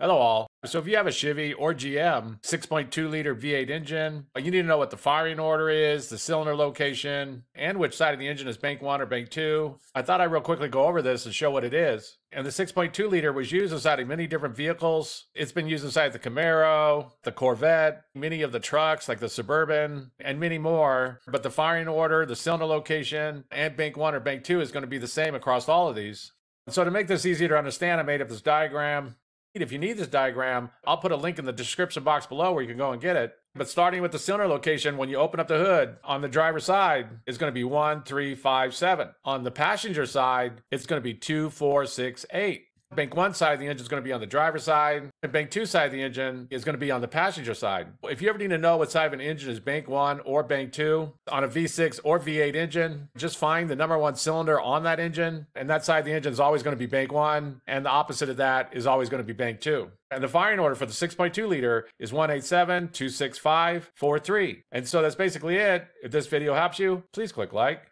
Hello, all. So, if you have a Chevy or GM 6.2 liter V8 engine, you need to know what the firing order is, the cylinder location, and which side of the engine is bank one or bank two. I thought I'd real quickly go over this and show what it is. And the 6.2 liter was used inside of many different vehicles. It's been used inside the Camaro, the Corvette, many of the trucks like the Suburban, and many more. But the firing order, the cylinder location, and bank one or bank two is going to be the same across all of these. So to make this easier to understand, I made up this diagram. If you need this diagram, I'll put a link in the description box below where you can go and get it. But starting with the cylinder location, when you open up the hood on the driver's side, it's going to be one, three, five, seven. On the passenger side, it's going to be two, four, six, eight. Bank one side of the engine is going to be on the driver's side, and bank two side of the engine is going to be on the passenger side. If you ever need to know what side of an engine is bank one or bank two on a V6 or V8 engine, just find the number one cylinder on that engine, and that side of the engine is always going to be bank one, and the opposite of that is always going to be bank two. And the firing order for the 6.2 liter is 187 265 43. And so that's basically it. If this video helps you, please click like.